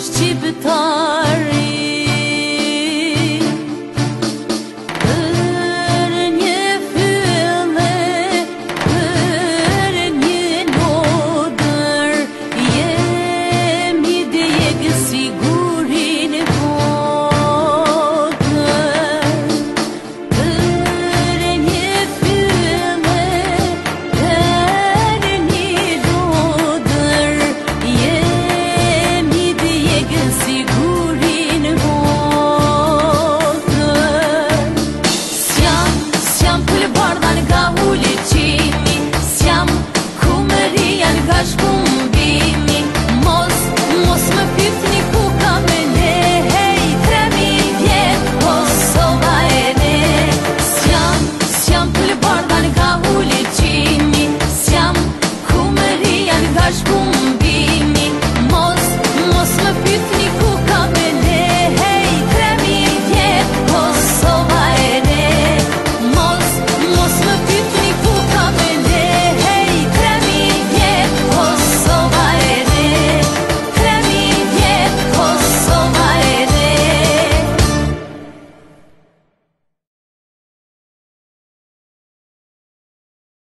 first